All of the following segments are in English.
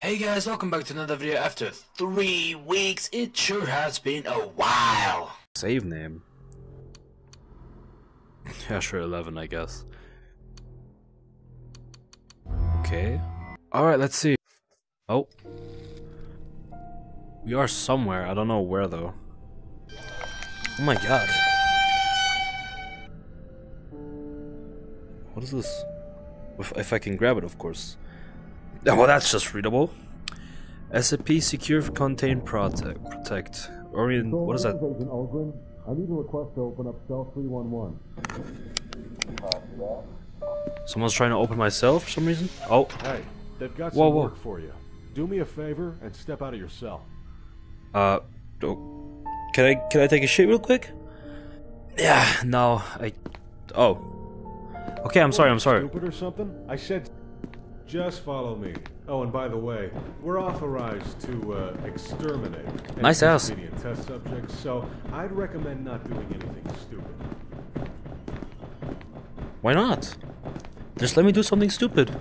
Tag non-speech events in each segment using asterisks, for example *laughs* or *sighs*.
Hey guys, welcome back to another video after three weeks. It sure has been a while. Save name. *laughs* Yeah, sure, 11, I guess. Okay. Alright, let's see. Oh. We are somewhere. I don't know where, though. Oh my god. What is this? If, if I can grab it, of course. Oh, well, that's just readable. SCP Secure Contain Protect. Protect. Orient. What is that? Agent Ulgrin, I need a request to open up cell 311. Someone's trying to open my cell for some reason? Oh. Hey, they've got Whoa, some whoa. work for you. Do me a favor and step out of your cell. Uh. oh. Can I can I take a shit real quick? Yeah. No. I. Oh. Okay. I'm sorry. I'm sorry. Stupid or something? I said, just follow me. Oh, and by the way, we're authorized to uh, exterminate Nice house. test subjects, so I'd recommend not doing anything stupid. Why not? Just let me do something stupid.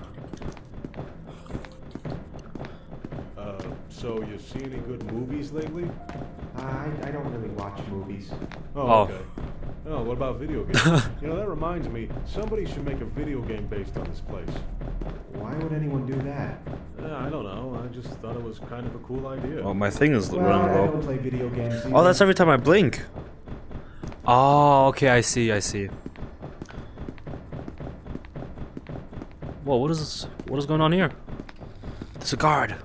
Uh, so you see any good movies lately? I, I don't really watch movies. Oh, Oh. okay. Oh, what about video games? *laughs* you know, that reminds me, somebody should make a video game based on this place. Why would anyone do that? Uh, I don't know, I just thought it was kind of a cool idea. Oh, my thing is Well, running I low. don't play video games. Oh, that's every time I blink. Oh, okay. I see. I see. Whoa, what is this? What is going on here? There's a guard.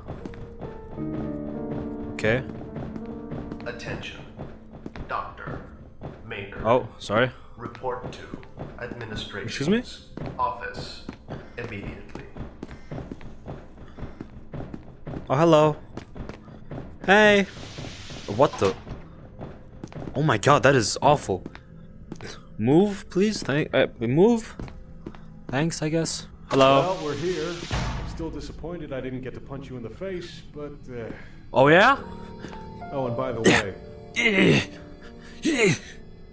Okay. Attention. Doctor Maynard. Oh, sorry. Report to administration. Excuse me? Office Oh, hello. Hey. What the? Oh my god, that is awful. Move, please. Thank. Uh, move. Thanks, I guess. Hello. Well, we're here. I'm still disappointed I didn't get to punch you in the face, but. Uh... Oh yeah. Oh, and by the way, *coughs*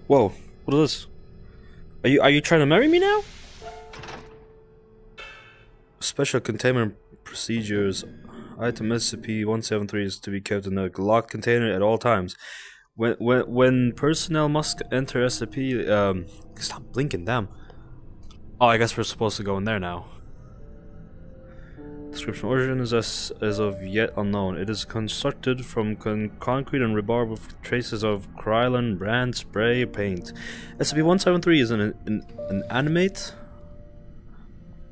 Whoa. What is this? Are you are you trying to marry me now? Special containment procedures. Item SCP-173 is to be kept in a locked container at all times. When when when personnel must enter SCP, um, stop blinking, damn. Oh, I guess we're supposed to go in there now. Description origin is as, as of yet unknown. It is constructed from con concrete and rebar with traces of Krylon brand spray paint. SCP-173 is an, an, an animate?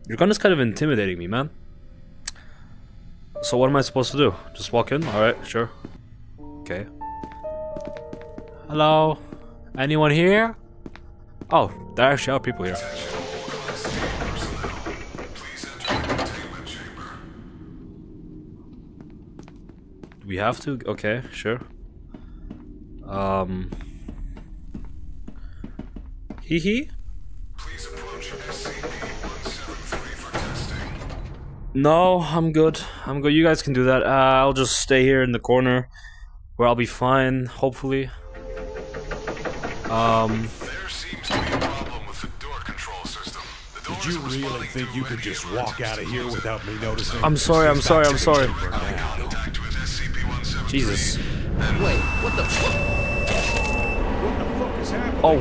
Your gun is kind of intimidating me, man. So what am I supposed to do? Just walk in? Alright, sure. Okay. Hello? Anyone here? Oh, there actually are people here. We have to? Okay, sure. Um. Hee hee? No, I'm good. I'm good. You guys can do that. Uh, I'll just stay here in the corner where I'll be fine, hopefully. Um. There seems to be a problem with the door control system. The did you really think you could just walk out of here without me noticing? I'm sorry, I'm sorry, I'm sorry. contact with SCP-173. Jesus. Wait, what the fuck? What the fuck is happening? Oh.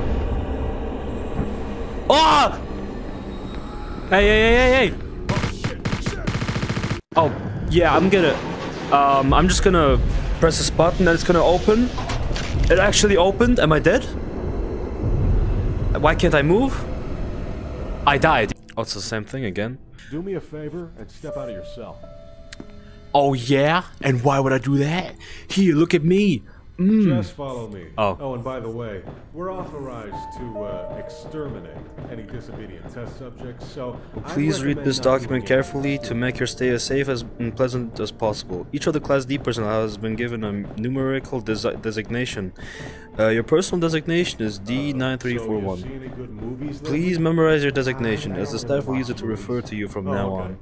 Ah! Hey, hey, hey, hey, hey! Oh, yeah, I'm gonna... Um, I'm just gonna press this button and it's gonna open. It actually opened. Am I dead? Why can't I move? I died. Oh, it's the same thing again. Do me a favor and step out of your cell. Oh, yeah? And why would I do that? Here, look at me. Mm. Just follow me. Oh. Oh, and by the way, we're authorized to uh, exterminate any disobedient test subjects, so. I'd Please read this document carefully to make your stay as safe as and pleasant as possible. Each of the Class D personnel has been given a numerical desi designation. Uh, your personal designation is So, you see D9341. any good? Please memorize your designation, as the staff will use it to refer to you from Oh, now okay. on.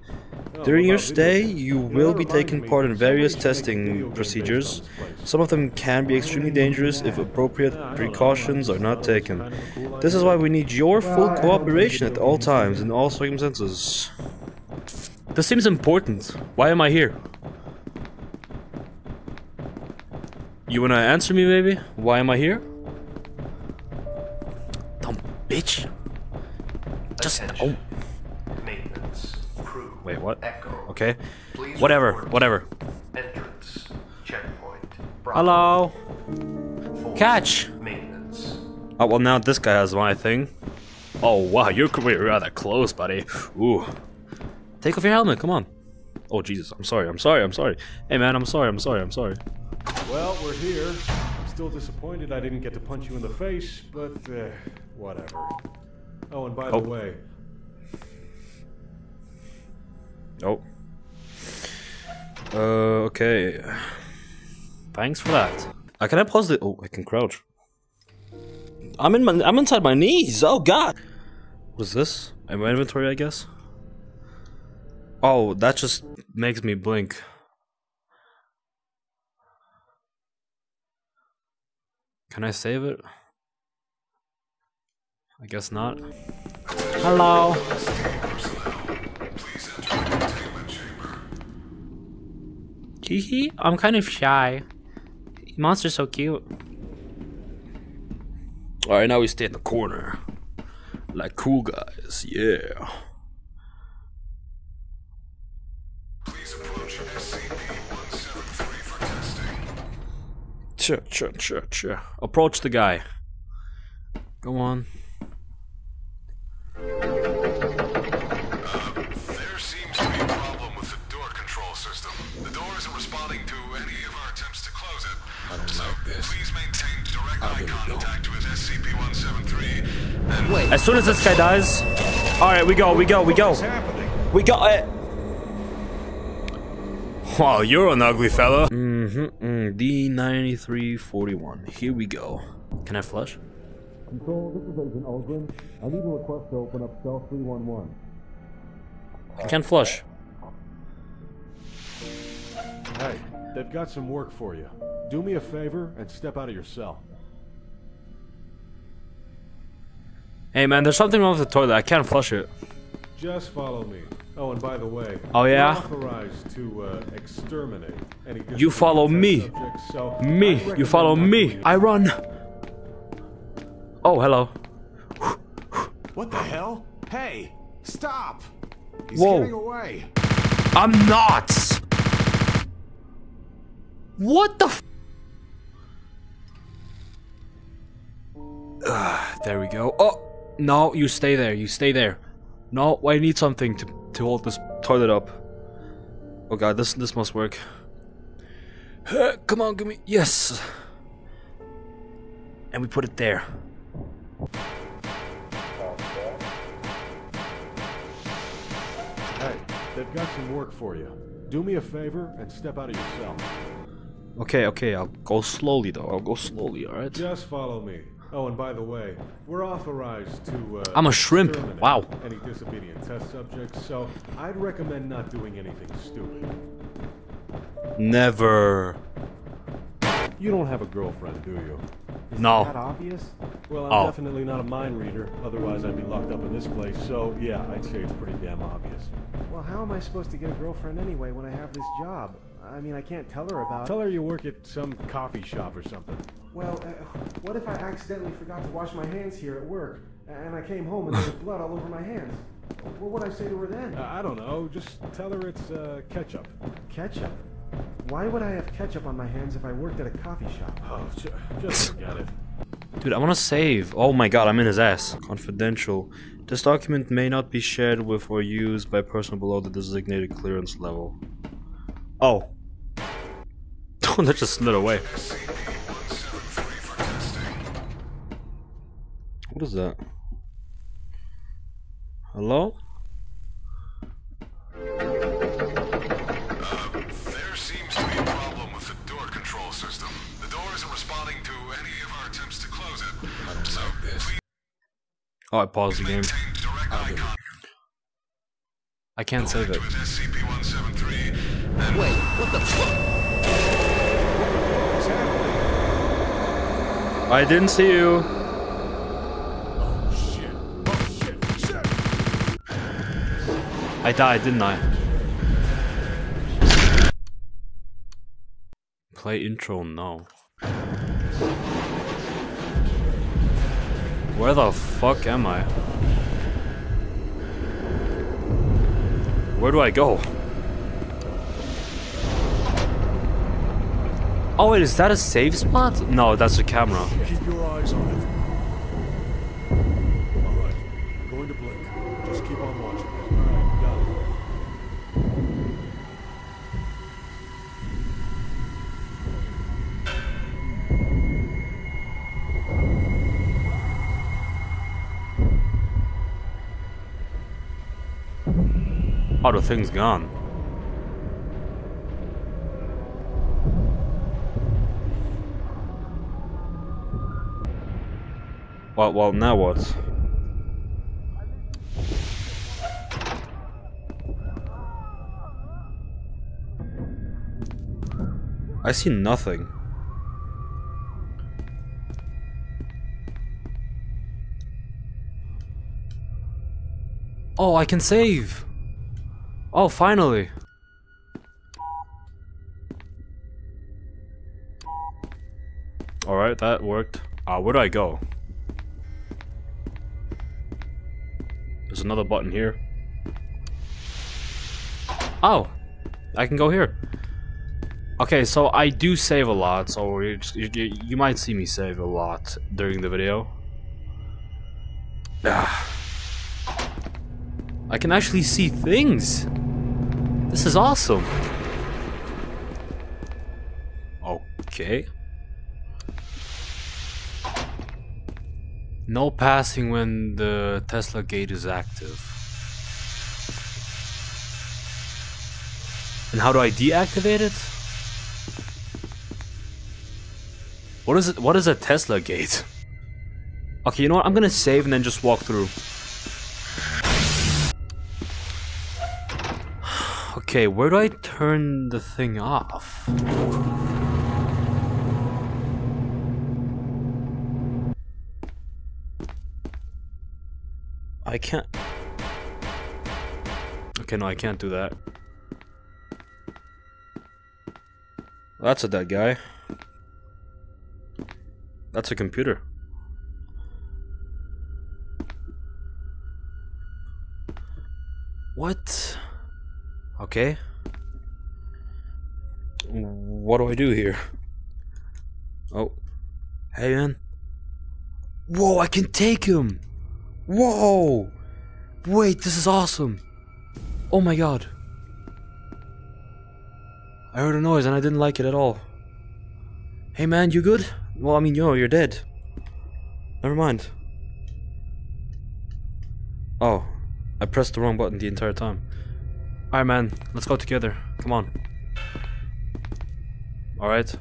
Oh, During your stay, you will be taking part in various should make a video testing game based on procedures. Some of them can be extremely dangerous if appropriate precautions are not taken. This is why we need your full cooperation at all times in all circumstances. This seems important. Why am I here? You wanna answer me, baby? Why am I here? Dumb bitch. Just oh. Maintenance. Crew. Wait, what? Echo. Okay. Please whatever. Whatever. Entrance. Checkpoint. Bravo. Hello. Catch. Maintenance. Oh well, now this guy has my thing. Oh wow, you're we're rather close, buddy. Ooh. Take off your helmet. Come on. Oh Jesus, I'm sorry. I'm sorry. I'm sorry. Hey man, I'm sorry. I'm sorry. I'm sorry. Well, we're here. I'm still disappointed I didn't get to punch you in the face, but uh, whatever. Oh, and by Oh. the way, Oh. Uh, okay. Thanks for that. Uh, can I pause the? Oh, I can crouch. I'm in my. I'm inside my knees. Oh God. What is this? In my inventory, I guess. Oh, that just makes me blink. Can I save it? I guess not. Hello. Hee hee, I'm kind of shy. Monster's so cute. Alright, now we stay in the corner. Like cool guys, yeah. Please approach SCP-173 for testing. Sure, sure, sure, sure. Approach the guy. Go on. Wait. As soon as this guy dies, alright, we go, we go, we go. We got it. Wow, you're an ugly fella. Mm-hmm. Mm, D9341. Here we go. Can I flush? Control, this is Agent Ulgrin. I need a request to open up cell 311. I can't flush. Hey, they've got some work for you. Do me a favor and step out of your cell. Hey man, there's something wrong with the toilet. I can't flush it. Just follow me. Oh, and by the way, Oh, yeah? we're authorized to uh, exterminate any. You follow me. subjects, so Me, you follow me. I run. Oh, hello. What the hell? Hey, stop! He's Whoa. getting away. I'm not. What the? F Ah, there we go. Oh no, you stay there. You stay there. No, I need something to to hold this toilet up. Oh god, this this must work. Uh, Come on, give me yes. And we put it there. Hey, they've got some work for you. Do me a favor and step out of your cell. Okay, okay, I'll go slowly though. I'll go slowly, alright? Just follow me. Oh, and by the way, we're authorized to. Uh, I'm a shrimp. Wow. Any disobedient test subjects, so I'd recommend not doing anything stupid. Never. You don't have a girlfriend, do you? Is No. that obvious? Well, I'm Oh. definitely not a mind reader. Otherwise, I'd be locked up in this place. So, yeah, I'd say it's pretty damn obvious. Well, how am I supposed to get a girlfriend anyway when I have this job? I mean, I can't tell her about. Tell her you work at some coffee shop or something. Well, uh, what if I accidentally forgot to wash my hands here at work, and I came home and there was blood all over my hands? What would I say to her then? Uh, I don't know. Just tell her it's uh, ketchup. Ketchup? Why would I have ketchup on my hands if I worked at a coffee shop? Oh, ju- just forget it. Dude, I wanna save. Oh my god, I'm in his ass. Confidential. This document may not be shared with or used by person below the designated clearance level. Oh. That just slid away. SCP-173 for testing. What is that? Hello? There seems to be a problem with the door control system. The door isn't responding to any of our attempts to close it. So please Oh, I paused the game. maintain direct eye contact I can't save it. with SCP-173 Wait, what the fuck? I didn't see you. I died, didn't I? Play intro now. Where the fuck am I? Where do I go? Oh wait, is that a safe spot? No, that's a camera. Keep your eyes on it. Alright, going to blink. Just keep on watching it. Alright, got it. Oh, the thing's gone. Well, well, now what? I see nothing. Oh, I can save! Oh, finally! Alright, that worked. Ah, where do I go? Another button here. Oh! I can go here. Okay, so I do save a lot, so you, you, might see me save a lot during the video. Ah. I can actually see things! This is awesome! Okay. No passing when the Tesla gate is active. And how do I deactivate it? What is it? What is a Tesla gate? Okay, you know what? I'm gonna save and then just walk through. *sighs* Okay, where do I turn the thing off? I can't. Okay, no, I can't do that. That's a dead guy. That's a computer. What? Okay. What do I do here? Oh. Hey, man. Whoa, I can take him! Whoa! Wait, this is awesome! Oh my god. I heard a noise and I didn't like it at all. Hey man, you good? Well, I mean, yo, you're dead. Never mind. Oh, I pressed the wrong button the entire time. Alright man, let's go together. Come on. Alright.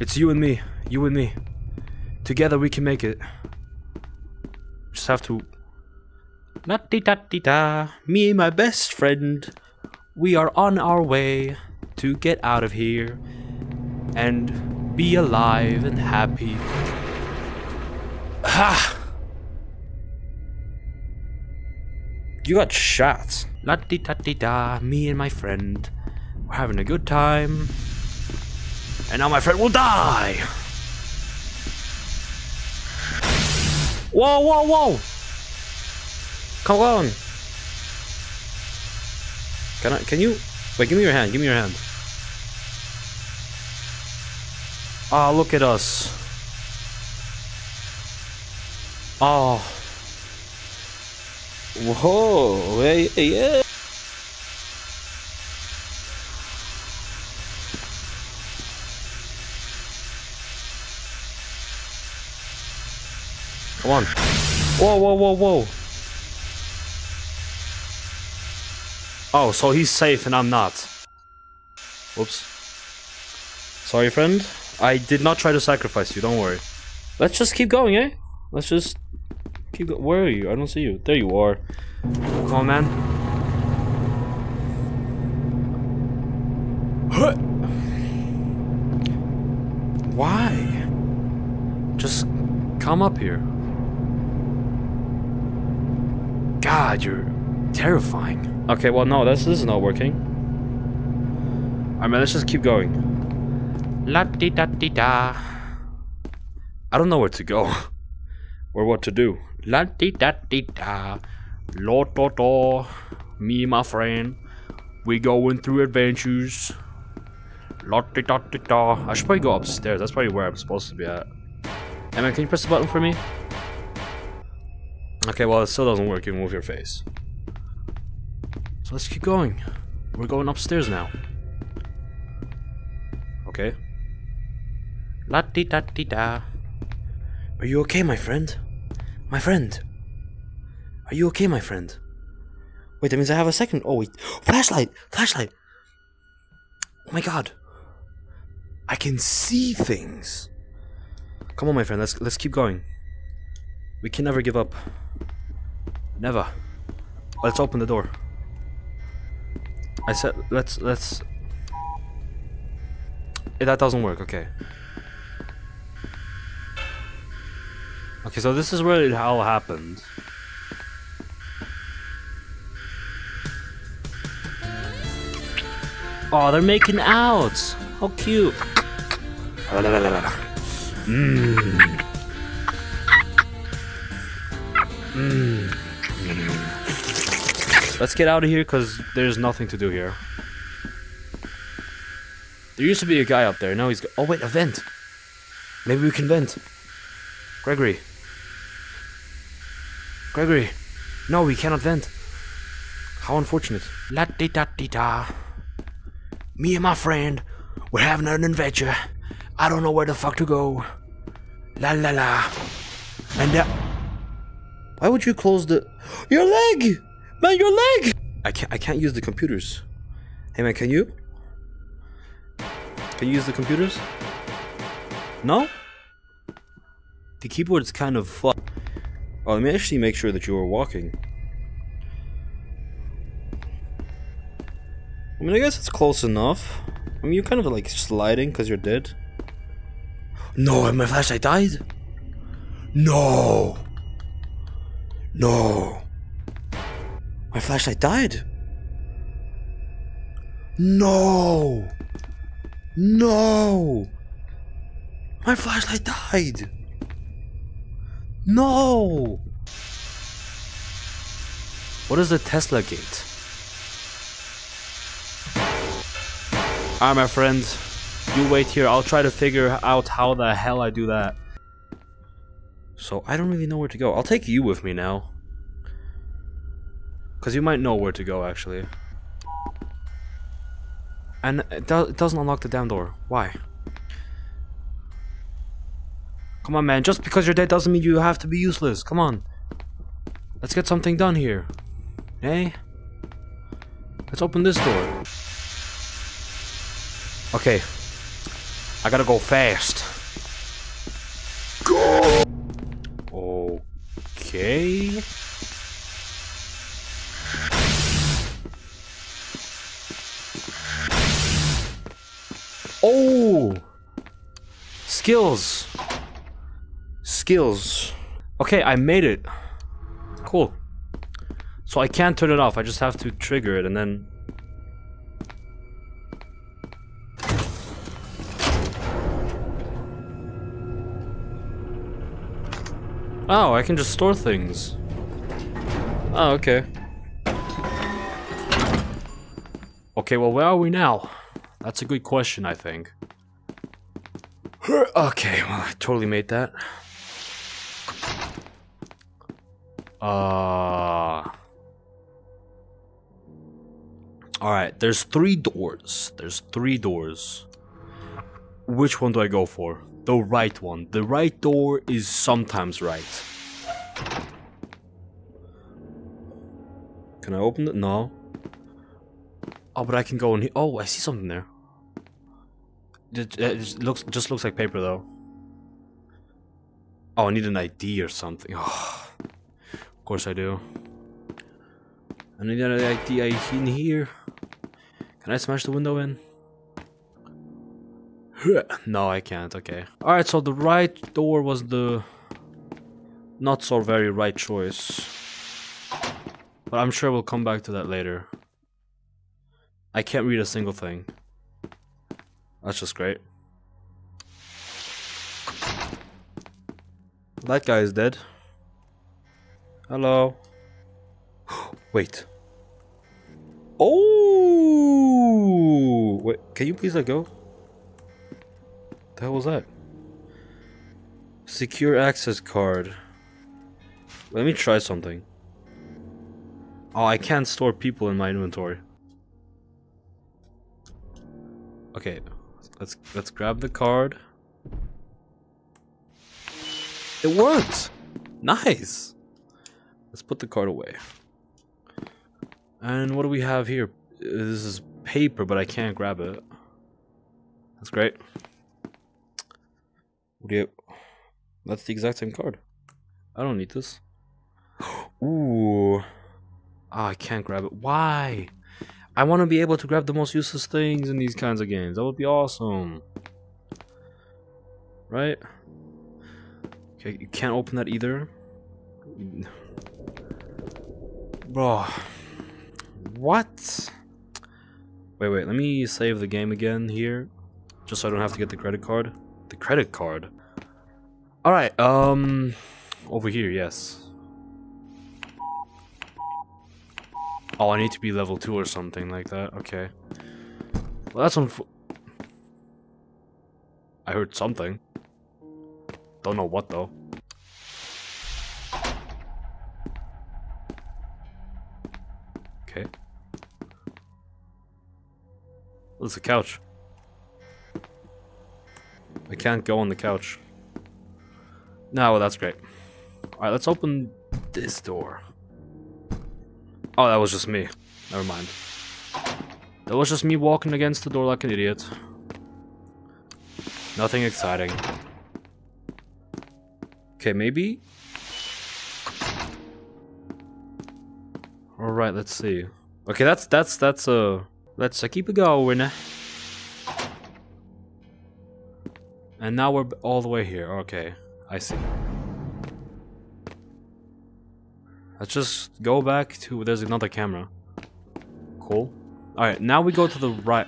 It's you and me. You and me. Together we can make it. Just have to... La di da di da. Me and my best friend. We are on our way to get out of here. And be alive and happy. Ha! You got shot. La di da di da. Me and my friend. We're having a good time. And now my friend will die. Whoa, whoa, whoa! Come on! Can I, can you, wait, give me your hand, give me your hand. Ah, look at us. Oh. Whoa, hey, yeah. Whoa, whoa, whoa, whoa. Oh, so he's safe and I'm not. Whoops. Sorry, friend. I did not try to sacrifice you, don't worry. Let's just keep going, eh? Let's just keep going. Where are you? I don't see you. There you are. Come on, man. Why? Just come up here. God, you're terrifying. Okay, well, no, this, this is not working. Alright, man, let's just keep going. La di da di da. I don't know where to go. *laughs* or what to do. La di da di da. Lo do do. Me my friend. We going through adventures. La di da di da. I should probably go upstairs. That's probably where I'm supposed to be at. Hey man, can you press the button for me? Okay, well it still doesn't work. You move your face. So let's keep going. We're going upstairs now. Okay. La di da di da. Are you okay, my friend? My friend. Are you okay, my friend? Wait, that means I have a second. Oh wait, flashlight, flashlight. Oh my god. I can see things. Come on, my friend. Let's let's keep going. We can never give up. Never. Let's open the door. I said let's let's. That doesn't work. Okay. Okay, so this is where it all happened. Oh, they're making out. How cute. Mmm. Mmm. Let's get out of here because there's nothing to do here. There used to be a guy up there. Now he's. Go- oh wait, a vent. Maybe we can vent. Gregory. Gregory. No, we cannot vent. How unfortunate. La di da di da. Me and my friend, we're having an adventure. I don't know where the fuck to go. La la la. And that. Why would you close the. Your leg! Man, your leg! I can't, I can't use the computers. Hey man, can you? Can you use the computers? No? The keyboard is kind of fu- Oh, let me actually make sure that you are walking. I mean, I guess it's close enough. I mean, you're kind of like sliding because you're dead. No, and my flashlight died? No! No! My flashlight died? No! No! My flashlight died! No! What is the Tesla gate? Alright, my friends, You wait here. I'll try to figure out how the hell I do that. So, I don't really know where to go. I'll take you with me now. Because you might know where to go, actually. And it, do it doesn't unlock the damn door. Why? Come on, man. Just because you're dead doesn't mean you have to be useless. Come on. Let's get something done here. Hey? Let's open this door. Okay. I gotta go fast. Okay. Oh! Skills. Skills. Okay, I made it. Cool. So I can't turn it off, I just have to trigger it and then... Oh, I can just store things. Oh, okay. Okay, well, where are we now? That's a good question, I think. *sighs* Okay, well, I totally made that. Uh... Alright, there's three doors. There's three doors. Which one do I go for? The right one. The right door is sometimes right. Can I open it? No. Oh, but I can go in here. Oh, I see something there. It, looks just looks like paper though. Oh, I need an ID or something. Oh, *sighs* of course I do. I need an ID in here. Can I smash the window in? No, I can't. Okay. Alright, so the right door was the not so very right choice. But I'm sure we'll come back to that later. I can't read a single thing. That's just great. That guy is dead. Hello. *gasps* Wait. Oh! Wait, can you please let go? The hell was that? Secure access card. Let me try something. Oh, I can't store people in my inventory. Okay, let's let's grab the card. It worked. Nice. Let's put the card away. And what do we have here? This is paper, but I can't grab it. That's great. What do you? That's the exact same card. I don't need this. Ooh. Ah, I can't grab it. Why? I want to be able to grab the most useless things in these kinds of games. That would be awesome. Right? Okay, you can't open that either. Bro. What? Wait, wait, let me save the game again here. Just so I don't have to get the credit card. The credit card? Alright, um... Over here, yes. Oh, I need to be level 2 or something like that. Okay. Well, that's unf- I heard something. Don't know what, though. Okay. There's a couch. I can't go on the couch. No, well, that's great. Alright, let's open this door. Oh, that was just me. Never mind. That was just me walking against the door like an idiot. Nothing exciting. Okay, maybe? Alright, let's see. Okay, that's, that's, that's, uh... Let's uh, keep it going. And now we're all the way here. Okay, I see. Let's just go back to... There's another camera. Cool. Alright, now we go to the right.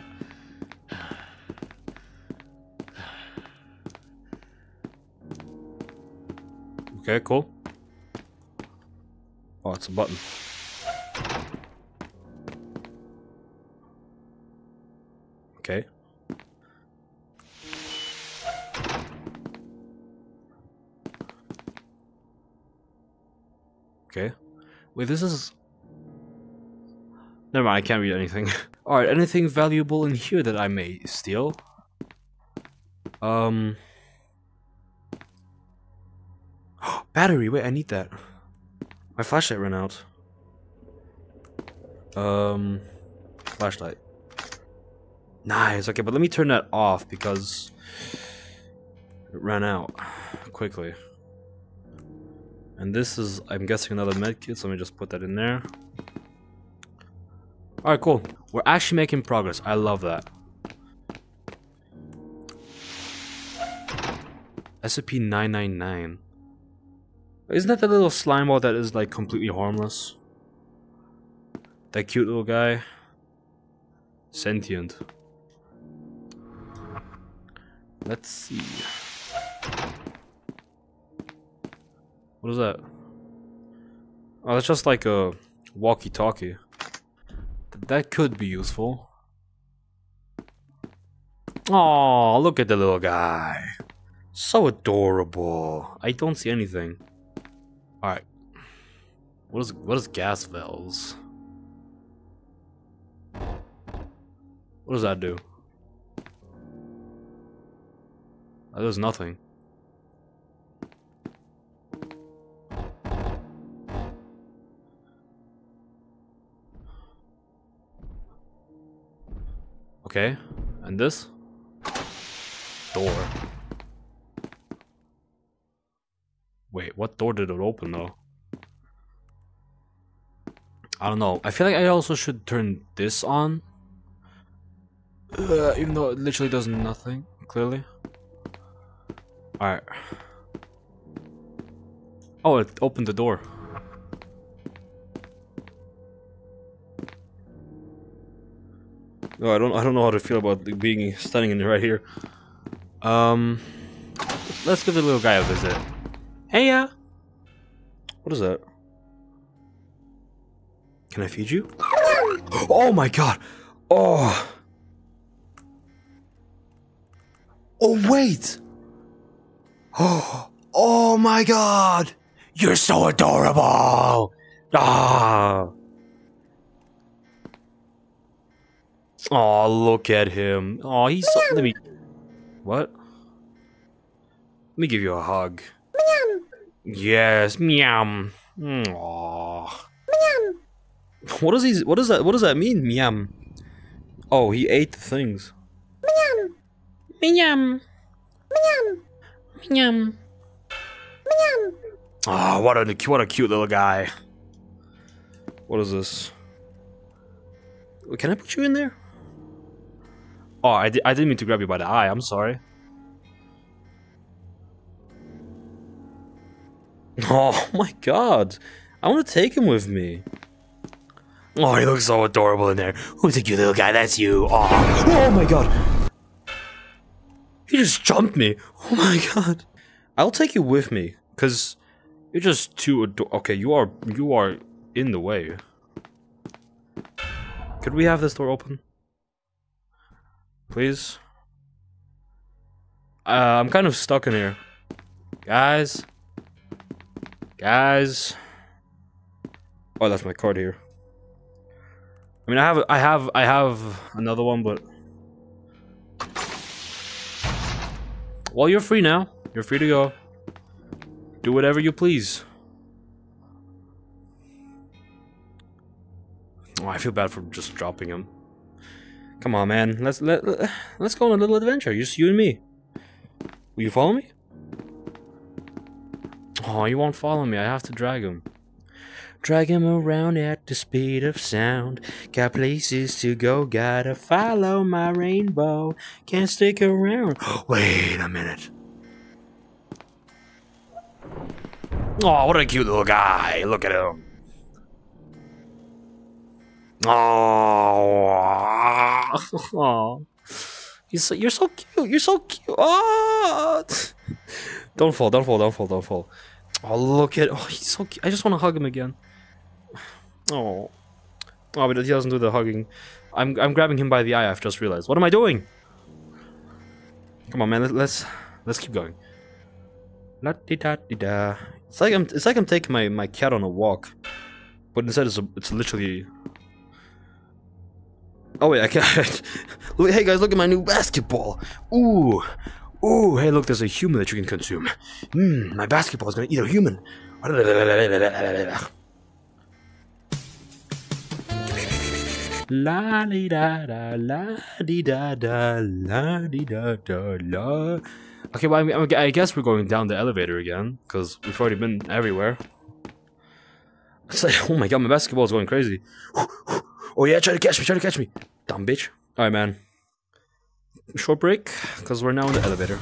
Okay, cool. Oh, it's a button. Okay. Okay. Wait, this is... Never mind, I can't read anything. *laughs* Alright, anything valuable in here that I may steal? Um... *gasps* Battery, wait, I need that. My flashlight ran out. Um... Flashlight. Nice, okay, but let me turn that off because... It ran out quickly. And this is, I'm guessing, another medkit, so let me just put that in there. Alright, cool. We're actually making progress. I love that. SCP-999. Isn't that the little slime ball that is, like, completely harmless? That cute little guy? Sentient. Let's see. What is that? Oh, that's just like a walkie-talkie. That could be useful. Oh, look at the little guy. So adorable. I don't see anything. Alright. What is what is gas valves? What does that do? There's nothing. Okay, and this? Door. Wait, what door did it open though? I don't know. I feel like I also should turn this on. Uh, even though it literally does nothing, clearly. Alright. Oh, it opened the door. No, I don't. I don't know how to feel about being standing in right here. Um, let's give the little guy a visit. Hey, uh. What is that? Can I feed you? Oh my god! Oh! Oh, wait! Oh! Oh my god! You're so adorable! Ah! Oh, look at him. Oh, he's so. Let me. What? Let me give you a hug. Meow. Yes, meow. Aww. What does he? What does that? What does that mean? Meow. Oh, he ate the things. Meow. Meow. Meow. Ah, what a what a cute little guy. What is this? Can I put you in there? Oh, I, di I didn't mean to grab you by the eye. I'm sorry. *laughs* Oh my god. I want to take him with me. Oh, he looks so adorable in there. Who's the cute little guy? That's you. Oh, oh my god. He just jumped me. Oh my god. I'll take you with me, cause you're just too ador- Okay, you are you are in the way. Could we have this door open? Please? Uh, I'm kind of stuck in here. Guys? Guys? Oh, that's my card here. I mean, I have, I have, I have another one, but... Well, you're free now. You're free to go. Do whatever you please. Oh, I feel bad for just dropping him. Come on, man. Let's let let's go on a little adventure. Just you and me. Will you follow me? Oh, you won't follow me. I have to drag him. Drag him around at the speed of sound. Got places to go. Gotta follow my rainbow. Can't stick around. *gasps* Wait a minute. Oh, what a cute little guy. Look at him. Oh, He's so, you're so cute. You're so cute. Oh. Don't fall. Don't fall. Don't fall. Don't fall. Oh, look at. Oh, he's so cute. I just want to hug him again. Oh. Oh, but he doesn't do the hugging. I'm I'm grabbing him by the eye. I've just realized. What am I doing? Come on, man. Let, let's let's keep going. La di da di da. It's like I'm it's like I'm taking my my cat on a walk, but instead it's a, it's literally Oh wait, I can't. *laughs* hey guys, look at my new basketball. Ooh, ooh. Hey, look, there's a human that you can consume. Mmm, my basketball is gonna eat a human. La di da da, la di da da, la di da da la. Okay, well, I, mean, I guess we're going down the elevator again because we've already been everywhere. It's like, oh my god, my basketball is going crazy. Oh yeah, try to catch me, try to catch me. Dumb bitch. Alright, man. Short break, because we're now in the elevator.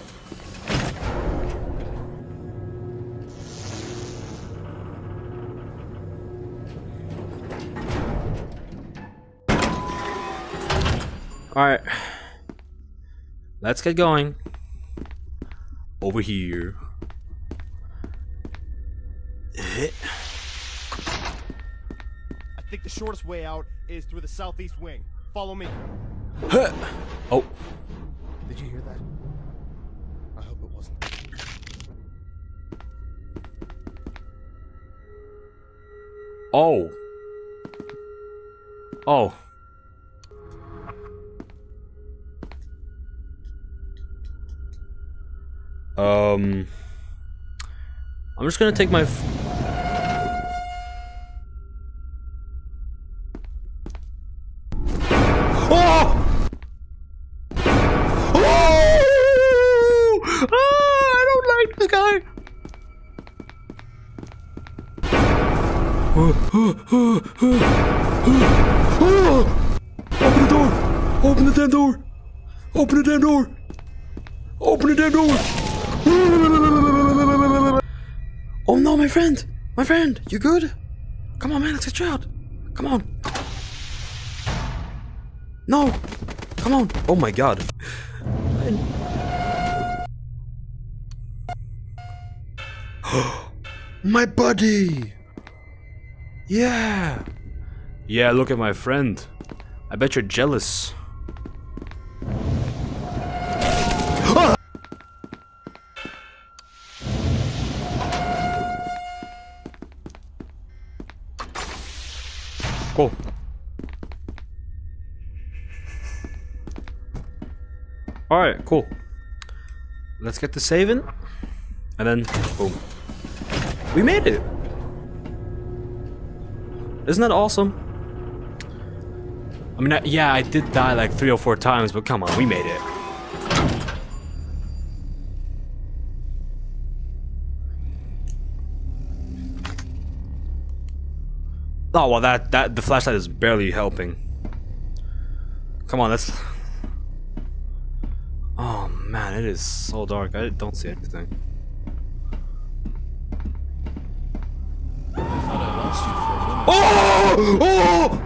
Alright. Let's get going. Over here. I think the shortest way out is through the southeast wing. Follow me. Oh. Did you hear that? I hope it wasn't. Oh. Oh. Um. I'm just gonna take my. Friend! You good? Come on, man, let's get you out! Come on! No! Come on! Oh my god! *gasps* my buddy! Yeah! Yeah, look at my friend. I bet you're jealous. Alright, cool. Let's get the saving. And then, boom. We made it! Isn't that awesome? I mean, I, yeah, I did die like three or four times, but come on, we made it. Oh, well, that, that, the flashlight is barely helping. Come on, let's... It is so dark. I don't see anything. Oh! Oh!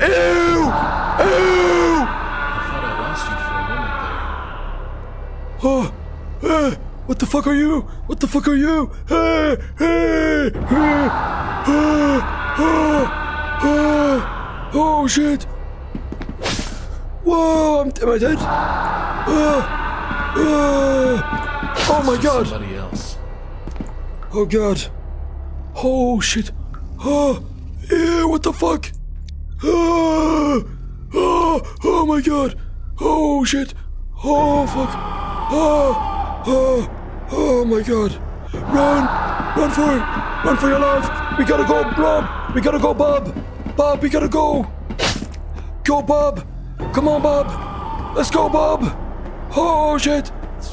Ew! Ew! Oh! Hey! What the fuck are you? What the fuck are you? Hey! Hey! Hey! Oh! Oh! Oh! Oh shit! Whoa! I'm, am I dead? Oh! Oh! Oh my god! Somebody else. Oh god. Oh shit. Oh. Ew, what the fuck? Oh, oh, oh my god. Oh shit. Oh fuck. Oh. Oh. Oh my god. Run. Run for it. Run for your life. We gotta go, Bob. We gotta go, Bob. Bob, we gotta go. Go, Bob. Come on, Bob. Let's go, Bob. Oh shit.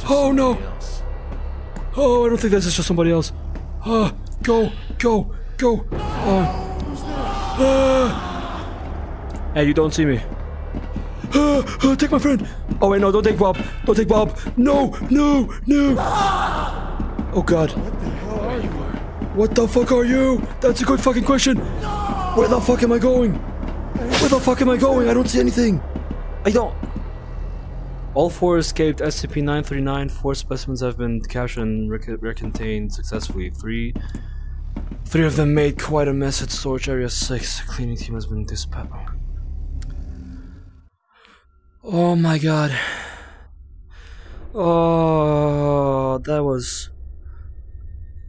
Oh no. Oh, I don't think this is just somebody else. Ah, go, go, go. Ah. Ah. Hey, you don't see me. Ah, ah, take my friend. Oh wait, no, don't take Bob. Don't take Bob. No, no, no. Oh God. What the hell are you? What the fuck are you? That's a good fucking question. Where the fuck am I going? Where the fuck am I going? I don't see anything. I don't. All four escaped SCP-939. Four specimens have been captured and rec recontained successfully. Three, three of them made quite a mess at storage area six. The cleaning team has been dispatched. Oh my god. Oh, that was.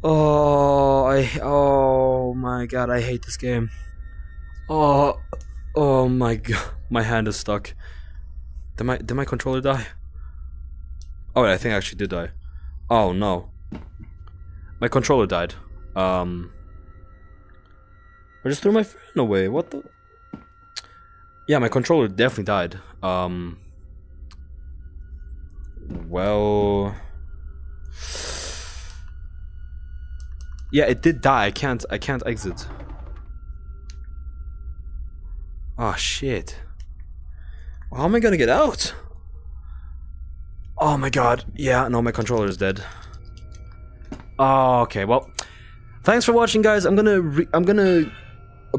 Oh, I. Oh my god, I hate this game. Oh, oh my god, my hand is stuck. Did my did my controller die? Oh, I think I actually did die. Oh no, my controller died. Um, I just threw my friend away. What the? Yeah, my controller definitely died. Um, well, yeah, it did die. I can't. I can't exit. Oh shit. How am I gonna get out? Oh my god. Yeah, no, my controller is dead. Oh, okay. Well, thanks for watching, guys. I'm gonna I'm gonna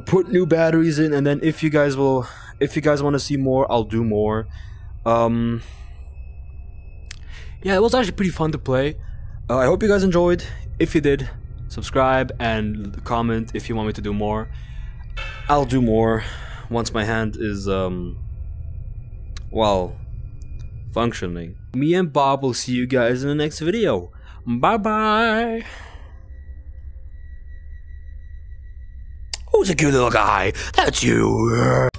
put new batteries in, and then if you guys will, if you guys want to see more, I'll do more. Um, yeah, it was actually pretty fun to play. Uh, I hope you guys enjoyed. If you did, subscribe and comment if you want me to do more. I'll do more once my hand is um well functioning. Me and Bob will see you guys in the next video. Bye bye. Who's a cute little guy? That's you.